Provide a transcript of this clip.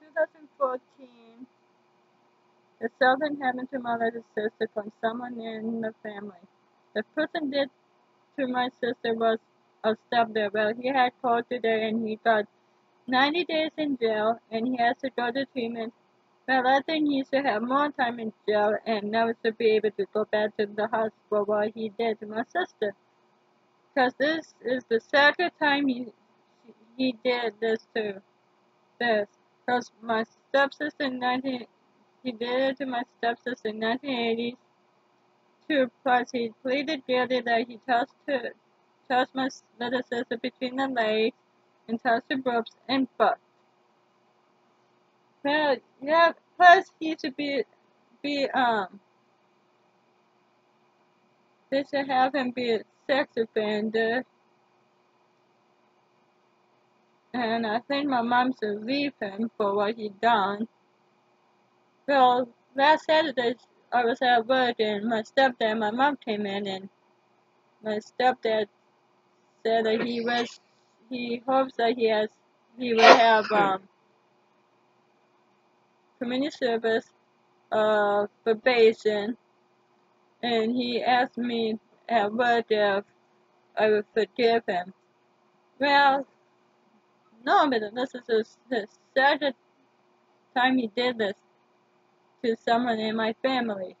2014, the to my little sister from someone in the family. The person did to my sister was a stepdad. Well, he had called today and he got 90 days in jail and he has to go to treatment. Well, I think he should have more time in jail and never should be able to go back to the hospital what he did to my sister. Because this is the second time he, he did this to this. Because my stepsister in 19, he did it to my stepsister in 1980s. Two, plus he pleaded guilty that he touched her, touched my little sister between the legs and touched the boobs and butt. Well, yeah, plus he should be, be, um, they should have him be a sex offender. And I think my mom should leave him for what he done. Well, last Saturday I was at work and my stepdad my mom came in and my stepdad said that he was he hopes that he has he will have um community service uh probation and he asked me at work if I would forgive him. Well no but this is his second time he did this to someone in my family.